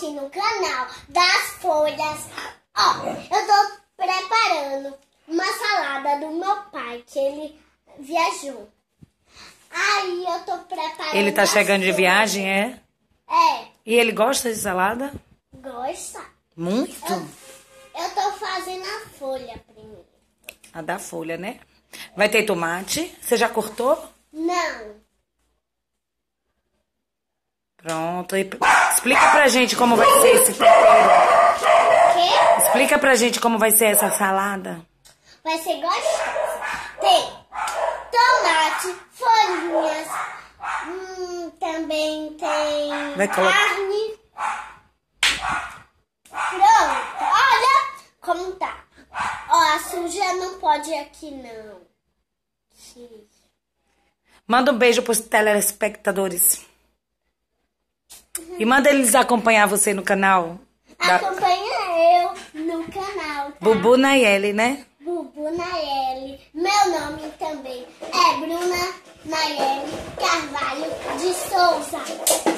aqui no canal das folhas. Ó, eu tô preparando uma salada do meu pai, que ele viajou. Aí eu tô preparando. Ele tá chegando de folhas. viagem, é? É, E ele gosta de salada? gosta. Muito. Eu tô fazendo a folha primeiro. A da folha, né? Vai ter tomate? Você já cortou? Não. Pronto. E explica pra gente como vai ser esse. Que Explica pra gente como vai ser essa salada. vai ser gostosa. Tem tomate, folhinhas. Hum, também tem Vai colocar- carne. Pronto. Olha como tá. Ó, a suja não pode ir aqui, não. Sim. Manda um beijo pros telespectadores. E manda eles acompanhar você no canal. Da Acompanha eu no canal, tá? Bubu Nayeli, né? Bubu Nayeli. Meu nome também é Bruna Nayeli Carvalho de Souza.